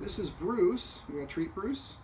This is Bruce. We're going to treat Bruce?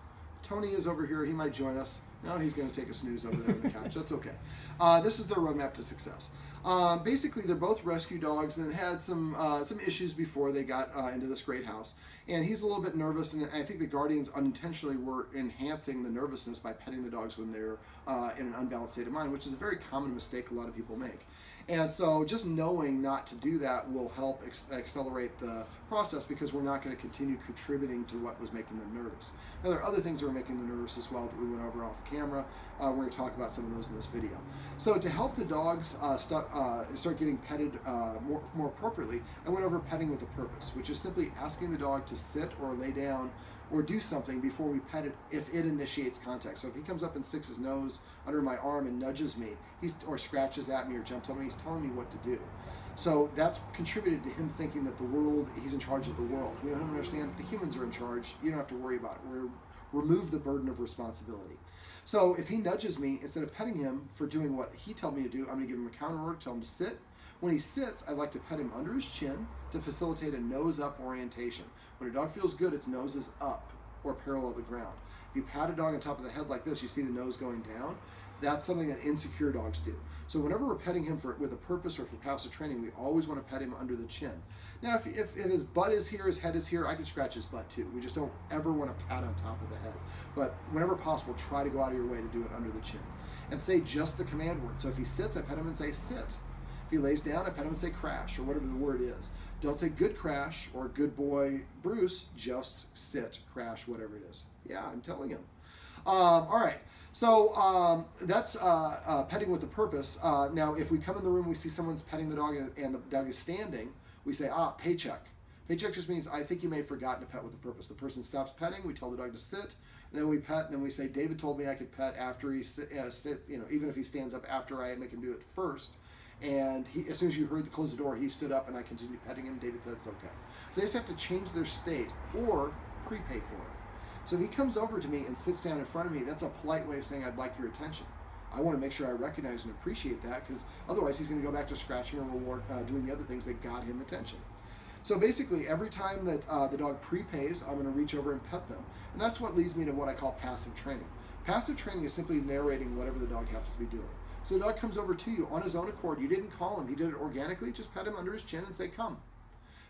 Tony is over here. He might join us. No, he's going to take a snooze over there on the couch. That's okay. Uh, this is their roadmap to success. Um, basically, they're both rescue dogs and had some uh, some issues before they got uh, into this great house. And he's a little bit nervous, and I think the guardians unintentionally were enhancing the nervousness by petting the dogs when they're uh, in an unbalanced state of mind, which is a very common mistake a lot of people make. And so just knowing not to do that will help accelerate the process because we're not going to continue contributing to what was making them nervous. Now, there are other things that are making them nervous as well that we went over off camera. Uh, we're going to talk about some of those in this video. So to help the dogs uh, st- uh, start getting petted uh, more, more appropriately, I went over petting with a purpose, which is simply asking the dog to sit or lay down or do something before we pet it if it initiates contact. So if he comes up and sticks his nose under my arm and nudges me, he's or scratches at me or jumps on me, he's telling me what to do. So that's contributed to him thinking that the world, he's in charge of the world. We don't understand the humans are in charge. You don't have to worry about it. We're, remove the burden of responsibility. So if he nudges me, instead of petting him for doing what he told me to do, I'm going to give him a counter order, tell him to sit. When he sits, I like to pet him under his chin to facilitate a nose up orientation. When a dog feels good, its nose is up or parallel to the ground. If you pat a dog on top of the head like this, you see the nose going down. That's something that insecure dogs do. So whenever we're petting him for with a purpose or for passive training, we always want to pet him under the chin. Now, if, if, if his butt is here, his head is here, I can scratch his butt too. We just don't ever want to pat on top of the head. But whenever possible, try to go out of your way to do it under the chin. And say just the command word. So if he sits, I pet him and say sit. If he lays down, I pet him and say crash or whatever the word is. Don't say good crash or good boy Bruce, just sit, crash, whatever it is. Yeah, I'm telling him. Um, all right. So um, that's uh, uh, petting with a purpose. Uh, now, if we come in the room, we see someone's petting the dog and, the dog is standing, we say, ah, paycheck. Paycheck just means I think you may have forgotten to pet with a purpose. The person stops petting, we tell the dog to sit, and then we pet, and then we say, David told me I could pet after he sit, uh, sit you know, even if he stands up after I make him do it first. And he, as soon as you heard the close the door, he stood up and I continued petting him. David said it's okay. So they just have to change their state or prepay for it. So if he comes over to me and sits down in front of me, that's a polite way of saying I'd like your attention. I want to make sure I recognize and appreciate that because otherwise he's going to go back to scratching or reward, uh, doing the other things that got him attention. So basically, every time that uh, the dog prepays, I'm going to reach over and pet them. And that's what leads me to what I call passive training. Passive training is simply narrating whatever the dog happens to be doing. So the dog comes over to you on his own accord. You didn't call him. He did it organically. Just pet him under his chin and say, come.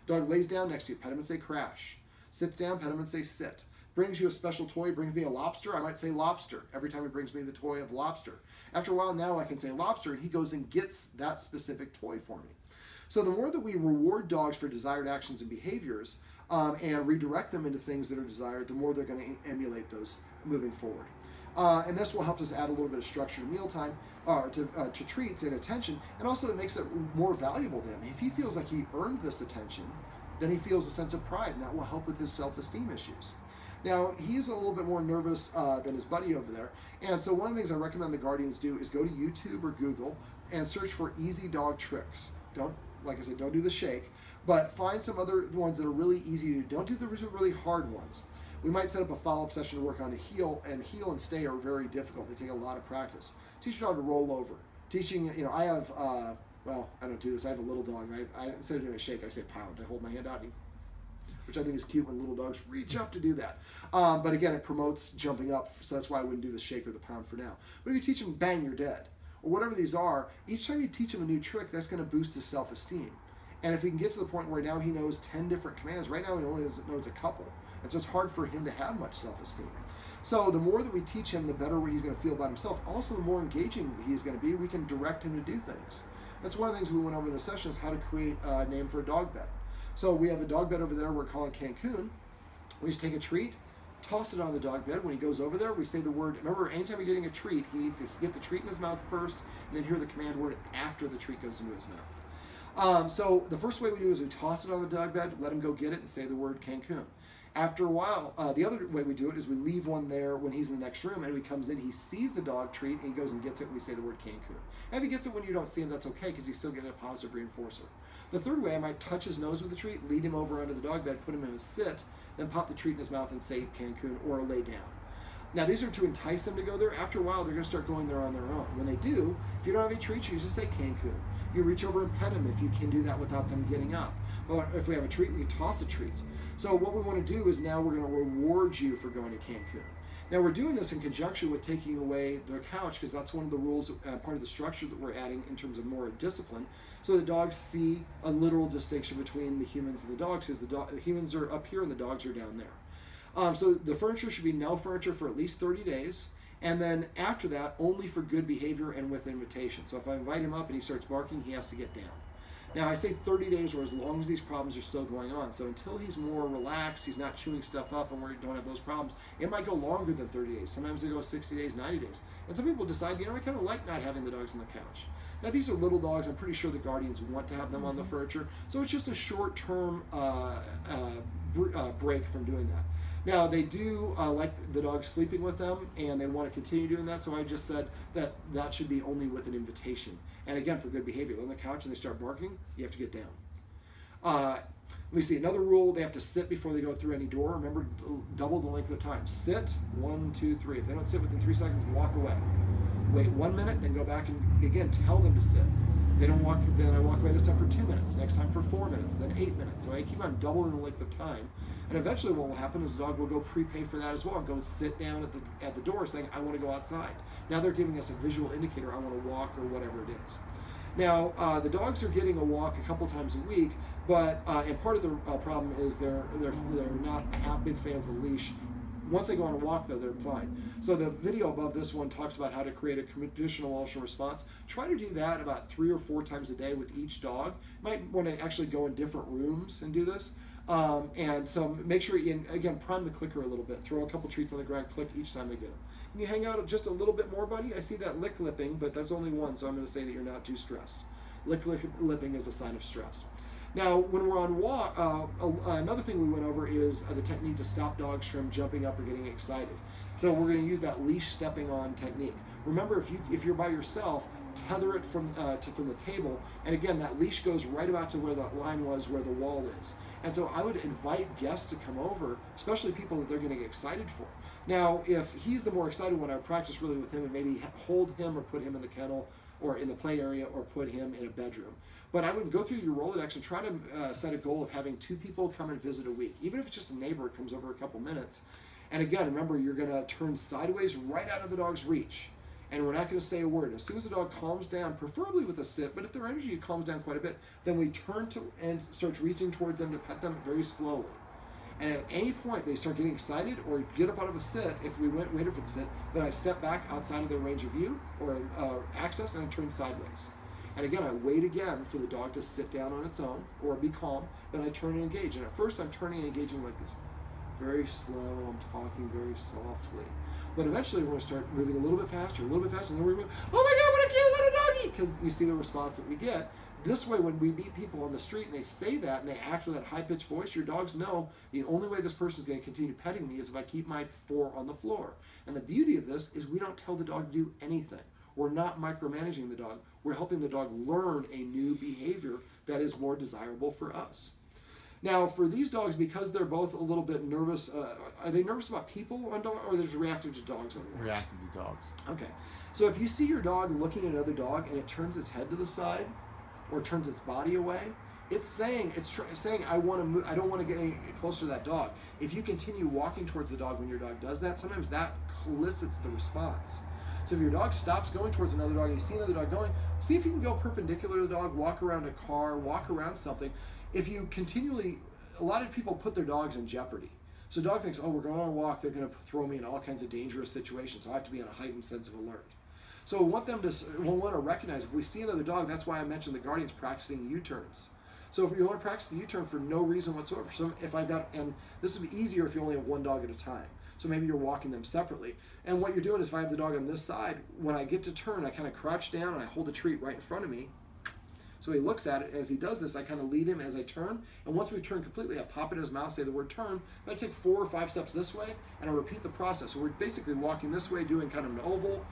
Dog lays down next to you. Pet him and say, crash. Sits down, pet him and say, sit. Brings you a special toy, brings me a lobster. I might say lobster every time he brings me the toy of lobster. After a while now I can say lobster and he goes and gets that specific toy for me. So the more that we reward dogs for desired actions and behaviors um, and redirect them into things that are desired, the more they're going to emulate those moving forward. Uh, and this will help us add a little bit of structure to mealtime, or uh, to, uh, to treats and attention, and also it makes it more valuable to him. If he feels like he earned this attention, then he feels a sense of pride, and that will help with his self-esteem issues. Now, he's a little bit more nervous uh, than his buddy over there, and so one of the things I recommend the Guardians do is go to YouTube or Google and search for easy dog tricks. Don't, like I said, don't do the shake, but find some other ones that are really easy to do. Don't do the really hard ones we might set up a follow-up session to work on the heel, and heel and stay are very difficult. They take a lot of practice. Teach your dog to roll over. Teaching, you know, I have, uh, well, I don't do this. I have a little dog, right? I, instead of doing a shake, I say pound. I hold my hand out, which I think is cute when little dogs reach up to do that. Um, but again, it promotes jumping up, so that's why I wouldn't do the shake or the pound for now. But if you teach them bang, you're dead, or whatever these are, each time you teach him a new trick, that's going to boost his self-esteem. And if he can get to the point where now he knows 10 different commands, right now he only knows a couple. And so it's hard for him to have much self esteem. So the more that we teach him, the better he's going to feel about himself. Also, the more engaging he's going to be, we can direct him to do things. That's one of the things we went over in the session is how to create a name for a dog bed. So we have a dog bed over there we're calling Cancun. We just take a treat, toss it on the dog bed. When he goes over there, we say the word. Remember, anytime you're getting a treat, he needs to get the treat in his mouth first, and then hear the command word after the treat goes into his mouth. Um, so the first way we do is we toss it on the dog bed, let him go get it, and say the word Cancun. After a while, uh, the other way we do it is we leave one there when he's in the next room, and he comes in, he sees the dog treat, and he goes and gets it, and we say the word Cancun. And if he gets it when you don't see him, that's okay, because he's still getting a positive reinforcer. The third way, I might touch his nose with the treat, lead him over under the dog bed, put him in a sit, then pop the treat in his mouth and say Cancun or lay down. Now, these are to entice them to go there. After a while, they're going to start going there on their own. When they do, if you don't have any treats, you just say Cancun. You reach over and pet them if you can do that without them getting up. Well, if we have a treat, we toss a treat. So what we want to do is now we're going to reward you for going to Cancun. Now we're doing this in conjunction with taking away the couch because that's one of the rules, uh, part of the structure that we're adding in terms of more discipline. So the dogs see a literal distinction between the humans and the dogs because the, do- the humans are up here and the dogs are down there. Um, so the furniture should be no furniture for at least 30 days. And then after that, only for good behavior and with invitation. So if I invite him up and he starts barking, he has to get down. Now I say 30 days or as long as these problems are still going on. So until he's more relaxed, he's not chewing stuff up and we don't have those problems, it might go longer than 30 days. Sometimes they go 60 days, 90 days. And some people decide, you know, I kind of like not having the dogs on the couch. Now these are little dogs. I'm pretty sure the guardians want to have them on the furniture. So it's just a short-term uh, uh, uh, break from doing that. Now they do uh, like the dog sleeping with them, and they want to continue doing that. So I just said that that should be only with an invitation, and again for good behavior. On the couch and they start barking, you have to get down. Uh, let me see another rule: they have to sit before they go through any door. Remember, double the length of time. Sit one, two, three. If they don't sit within three seconds, walk away. Wait one minute, then go back and again tell them to sit. They don't walk, then I walk away this time for two minutes. Next time for four minutes, then eight minutes. So I keep on doubling the length of time. And eventually, what will happen is the dog will go prepay for that as well and go sit down at the at the door saying, "I want to go outside." Now they're giving us a visual indicator. I want to walk or whatever it is. Now uh, the dogs are getting a walk a couple times a week, but uh, and part of the uh, problem is they're they're they're not big fans of leash. Once they go on a walk, though, they're fine. So the video above this one talks about how to create a conditional emotional response. Try to do that about three or four times a day with each dog. You might want to actually go in different rooms and do this. Um, and so make sure you, again, prime the clicker a little bit. Throw a couple treats on the ground, click each time they get them. Can you hang out just a little bit more, buddy? I see that lick lipping, but that's only one, so I'm going to say that you're not too stressed. Lick, lick lipping is a sign of stress. Now, when we're on walk, uh, another thing we went over is uh, the technique to stop dogs from jumping up or getting excited. So we're going to use that leash stepping on technique. Remember, if you if you're by yourself, tether it from uh, to from the table, and again, that leash goes right about to where that line was, where the wall is. And so I would invite guests to come over, especially people that they're going to get excited for. Now, if he's the more excited one, I would practice really with him and maybe hold him or put him in the kennel or in the play area or put him in a bedroom. But I would go through your Rolodex and try to uh, set a goal of having two people come and visit a week, even if it's just a neighbor comes over a couple minutes. And again, remember, you're going to turn sideways right out of the dog's reach. And we're not going to say a word. As soon as the dog calms down, preferably with a sit, but if their energy calms down quite a bit, then we turn to and start reaching towards them to pet them very slowly. And at any point they start getting excited or get up out of a sit, if we went waited for the sit, then I step back outside of their range of view or uh, access and I turn sideways. And again, I wait again for the dog to sit down on its own or be calm. Then I turn and engage. And at first, I'm turning and engaging like this, very slow. I'm talking very softly. But eventually, we're going to start moving a little bit faster, a little bit faster. And then we're going, oh my God, what a cute little doggy! Because you see the response that we get. This way, when we meet people on the street and they say that and they act with that high pitched voice, your dogs know the only way this person is going to continue petting me is if I keep my four on the floor. And the beauty of this is we don't tell the dog to do anything. We're not micromanaging the dog. We're helping the dog learn a new behavior that is more desirable for us. Now, for these dogs, because they're both a little bit nervous, uh, are they nervous about people on dog, or are they're just reactive to dogs? Reactive to dogs. Okay. So if you see your dog looking at another dog and it turns its head to the side, or turns its body away, it's saying it's tr- saying I want to move. I don't want to get any closer to that dog. If you continue walking towards the dog when your dog does that, sometimes that elicits the response. So if your dog stops going towards another dog, you see another dog going, see if you can go perpendicular to the dog, walk around a car, walk around something. If you continually, a lot of people put their dogs in jeopardy. So dog thinks, oh, we're going on a walk, they're going to throw me in all kinds of dangerous situations. So I have to be on a heightened sense of alert. So we want them to, we want to recognize if we see another dog, that's why I mentioned the guardians practicing U-turns. So if you want to practice the U-turn for no reason whatsoever, so if I got, and this would be easier if you only have one dog at a time. So maybe you're walking them separately. And what you're doing is if I have the dog on this side, when I get to turn, I kind of crouch down and I hold the treat right in front of me. So he looks at it. As he does this, I kind of lead him as I turn. And once we turn completely, I pop it in his mouth, say the word turn. And I take four or five steps this way, and I repeat the process. So we're basically walking this way, doing kind of an oval,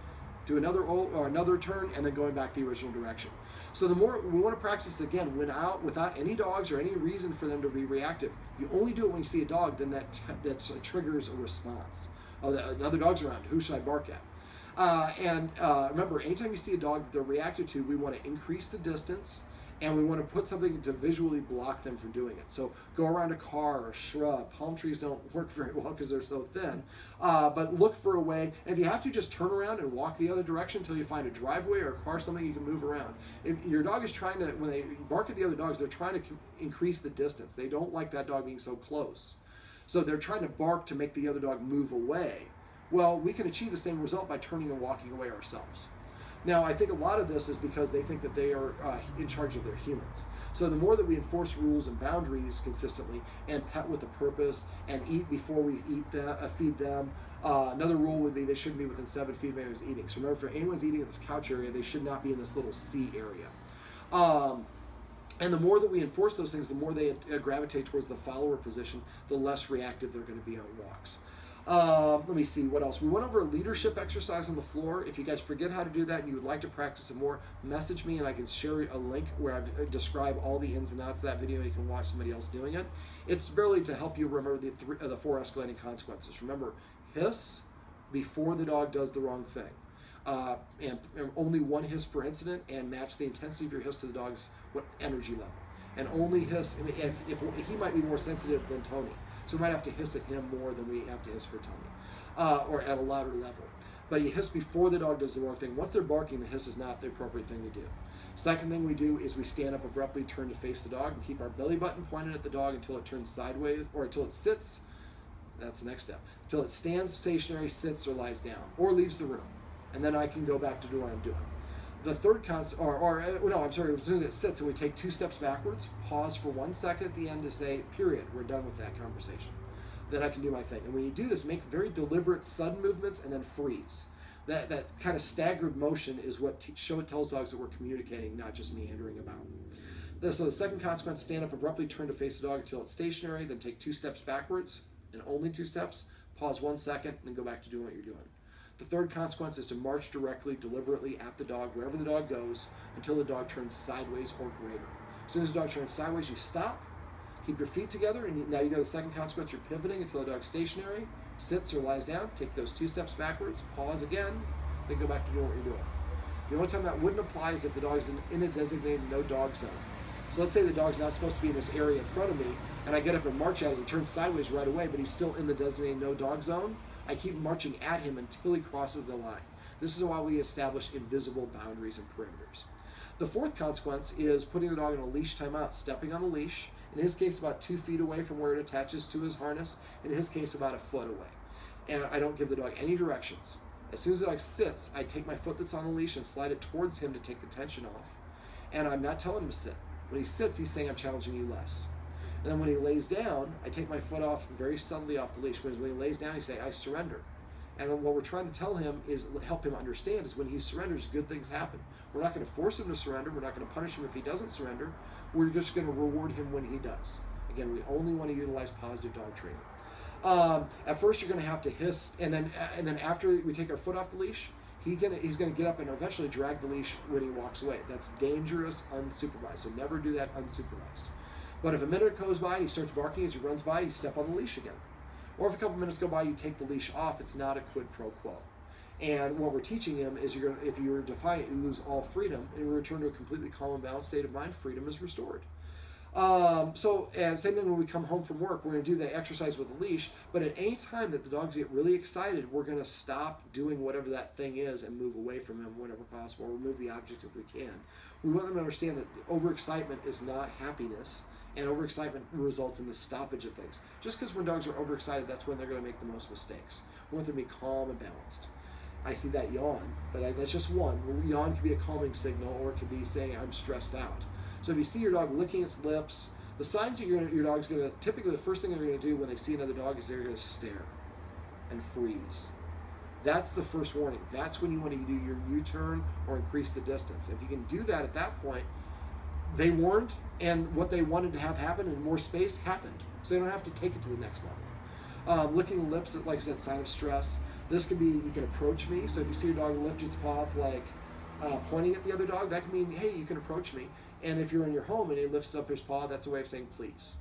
do another or another turn, and then going back the original direction. So the more we want to practice again without without any dogs or any reason for them to be reactive. If you only do it when you see a dog, then that that triggers a response. Oh, another dog's around. Who should I bark at? Uh, and uh, remember, anytime you see a dog that they're reacted to, we want to increase the distance and we want to put something to visually block them from doing it. So go around a car or a shrub. Palm trees don't work very well because they're so thin. Uh, but look for a way. If you have to, just turn around and walk the other direction until you find a driveway or a car, something you can move around. If your dog is trying to, when they bark at the other dogs, they're trying to increase the distance. They don't like that dog being so close. So they're trying to bark to make the other dog move away. Well, we can achieve the same result by turning and walking away ourselves. Now, I think a lot of this is because they think that they are uh, in charge of their humans. So the more that we enforce rules and boundaries consistently, and pet with a purpose, and eat before we eat them, uh, feed them. Uh, another rule would be they shouldn't be within seven feet of anyone's eating. So remember, if anyone's eating in this couch area, they should not be in this little C area. Um, and the more that we enforce those things, the more they uh, gravitate towards the follower position, the less reactive they're going to be on walks. Um, let me see what else. We went over a leadership exercise on the floor. If you guys forget how to do that and you would like to practice some more, message me and I can share a link where I've uh, described all the ins and outs of that video. You can watch somebody else doing it. It's really to help you remember the three, uh, the four escalating consequences. Remember, hiss before the dog does the wrong thing. Uh, and, and, only one hiss per incident, and match the intensity of your hiss to the dog's what energy level. And only hiss if, if he might be more sensitive than Tony. So we might have to hiss at him more than we have to hiss for Tony, uh, or at a louder level. But you hiss before the dog does the wrong thing. Once they're barking, the hiss is not the appropriate thing to do. Second thing we do is we stand up abruptly, turn to face the dog, and keep our belly button pointed at the dog until it turns sideways or until it sits. That's the next step. Until it stands stationary, sits, or lies down, or leaves the room. And then I can go back to do what I'm doing. The third concept, or, or uh, no, I'm sorry, as soon as it sits, and we take two steps backwards, pause for one second at the end to say, period, we're done with that conversation. Then I can do my thing. And when you do this, make very deliberate, sudden movements and then freeze. That, that kind of staggered motion is what t- show tells dogs that we're communicating, not just meandering about. So the second consequence, stand up abruptly, turn to face the dog until it's stationary, then take two steps backwards, and only two steps, pause one second, and then go back to doing what you're doing. The third consequence is to march directly, deliberately at the dog, wherever the dog goes, until the dog turns sideways or greater. As soon as the dog turns sideways, you stop, keep your feet together, and now you to the second consequence, you're pivoting until the dog's stationary, sits or lies down, take those two steps backwards, pause again, then go back to doing what you're doing. The only time that wouldn't apply is if the dog is in a designated no dog zone. So let's say the dog's not supposed to be in this area in front of me, and I get up and march at it, he turns sideways right away, but he's still in the designated no dog zone I keep marching at him until he crosses the line. This is why we establish invisible boundaries and perimeters. The fourth consequence is putting the dog in a leash timeout, stepping on the leash, in his case about two feet away from where it attaches to his harness, in his case about a foot away. And I don't give the dog any directions. As soon as the dog sits, I take my foot that's on the leash and slide it towards him to take the tension off. And I'm not telling him to sit. When he sits, he's saying, I'm challenging you less. And then when he lays down, I take my foot off very subtly off the leash. Because when he lays down, he say, I surrender. And what we're trying to tell him is help him understand is when he surrenders, good things happen. We're not going to force him to surrender. We're not going to punish him if he doesn't surrender. We're just going to reward him when he does. Again, we only want to utilize positive dog training. Um, at first, you're going to have to hiss, and then and then after we take our foot off the leash, he gonna, he's going to get up and eventually drag the leash when he walks away. That's dangerous, unsupervised. So never do that unsupervised. But if a minute goes by, and he starts barking as he runs by, you step on the leash again. Or if a couple minutes go by, you take the leash off. It's not a quid pro quo. And what we're teaching him is you're gonna, if you're defiant, you lose all freedom, and you return to a completely calm and balanced state of mind. Freedom is restored. Um, so, and same thing when we come home from work, we're going to do the exercise with a leash. But at any time that the dogs get really excited, we're going to stop doing whatever that thing is and move away from them whenever possible. Remove the object if we can. We want them to understand that overexcitement is not happiness and overexcitement results in the stoppage of things. Just because when dogs are overexcited, that's when they're going to make the most mistakes. We want them to be calm and balanced. I see that yawn, but I, that's just one. Yawn can be a calming signal, or it can be saying I'm stressed out. So if you see your dog licking its lips, the signs that your, your dog's going to typically the first thing they're going to do when they see another dog is they're going to stare and freeze. That's the first warning. That's when you want to do your U-turn or increase the distance. If you can do that at that point, they warned, and what they wanted to have happen in more space happened. So they don't have to take it to the next level. Um, licking lips, like I said, sign of stress. This can be you can approach me. So if you see your dog lift its paw up, like uh, pointing at the other dog, that can mean hey, you can approach me. And if you're in your home and he lifts up his paw, that's a way of saying please.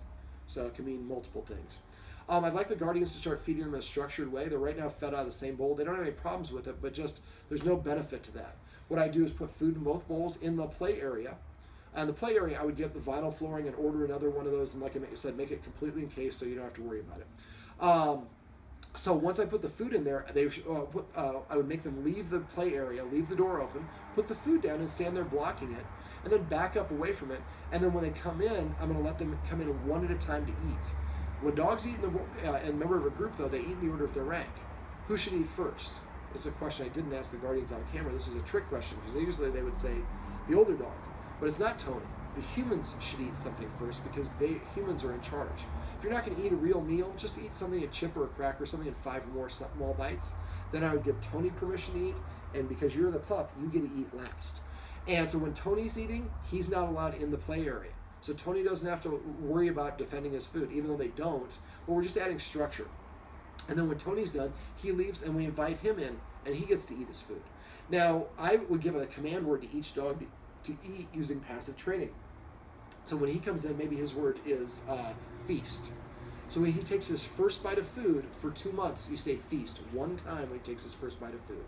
So it can mean multiple things. Um, I'd like the guardians to start feeding them in a structured way. They're right now fed out of the same bowl. They don't have any problems with it, but just there's no benefit to that. What I do is put food in both bowls in the play area And the play area, I would get the vinyl flooring and order another one of those, and like I said, make it completely encased so you don't have to worry about it. Um, so once I put the food in there, they uh, put, uh, I would make them leave the play area, leave the door open, put the food down, and stand there blocking it, and then back up away from it. And then when they come in, I'm going to let them come in one at a time to eat. When dogs eat in the uh, and member of a group, though, they eat in the order of their rank. Who should eat first? This is a question I didn't ask the guardians on camera. This is a trick question because usually they would say the older dog, but it's not Tony. The humans should eat something first because they humans are in charge. If you're not going to eat a real meal, just eat something a chip or a cracker, or something in five or more small bites. Then I would give Tony permission to eat, and because you're the pup, you get to eat last. And so when Tony's eating, he's not allowed in the play area. So Tony doesn't have to worry about defending his food, even though they don't. But we're just adding structure. And then when Tony's done, he leaves and we invite him in and he gets to eat his food. Now, I would give a command word to each dog to eat using passive training. So when he comes in, maybe his word is uh, feast. So when he takes his first bite of food for two months, you say feast one time when he takes his first bite of food.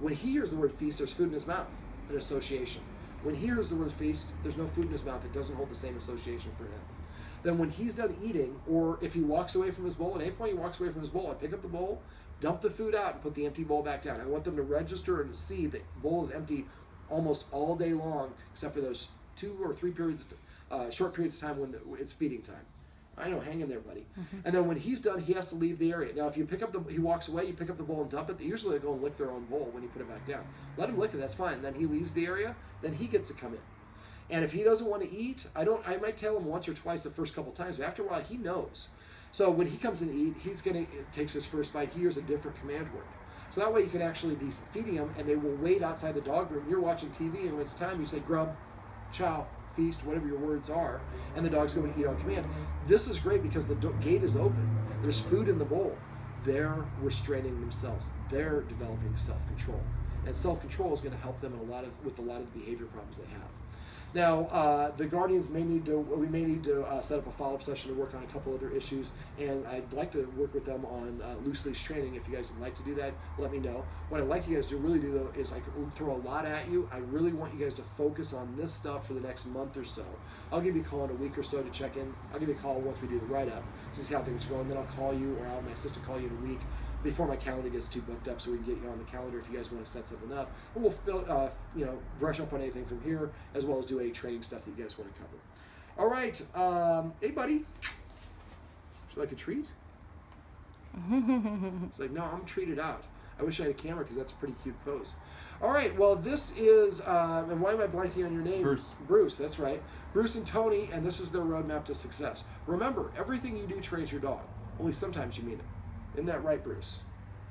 When he hears the word feast, there's food in his mouth, an association. When he hears the word feast, there's no food in his mouth. It doesn't hold the same association for him. Then when he's done eating, or if he walks away from his bowl, at any point he walks away from his bowl, I pick up the bowl, dump the food out, and put the empty bowl back down. I want them to register and see that the bowl is empty almost all day long, except for those two or three periods, uh, short periods of time when the, it's feeding time. I know, hang in there, buddy. Mm-hmm. And then when he's done, he has to leave the area. Now, if you pick up the, he walks away, you pick up the bowl and dump it. Usually, They usually go and lick their own bowl when you put it back down. Let him lick it, that's fine. Then he leaves the area, then he gets to come in. And if he doesn't want to eat, I don't. I might tell him once or twice the first couple times, but after a while, he knows. So when he comes and eat, he's gonna takes his first bite. He hears a different command word. So that way you can actually be feeding them and they will wait outside the dog room. You're watching TV, and when it's time, you say grub, chow, feast, whatever your words are, and the dog's going to eat on command. This is great because the gate is open. There's food in the bowl. They're restraining themselves. They're developing self-control, and self-control is going to help them in a lot of with a lot of the behavior problems they have. Now, uh, the Guardians may need to, we may need to uh, set up a follow-up session to work on a couple other issues, and I'd like to work with them on uh, loose leash training. If you guys would like to do that, let me know. What I'd like you guys to really do though is I throw a lot at you. I really want you guys to focus on this stuff for the next month or so. I'll give you a call in a week or so to check in. I'll give you a call once we do the write-up to see how things are going. Then I'll call you, or I'll have my assistant call you in a week before my calendar gets too booked up, so we can get you on the calendar if you guys want to set something up. And we'll fill, uh, you know, brush up on anything from here, as well as do any training stuff that you guys want to cover. All right, um, hey buddy, would you like a treat? it's like, no, I'm treated out. I wish I had a camera because that's a pretty cute pose. All right, well, this is, um, and why am I blanking on your name? Bruce. Bruce, that's right. Bruce and Tony, and this is their roadmap to success. Remember, everything you do trains your dog, only sometimes you mean it. Isn't that right, Bruce?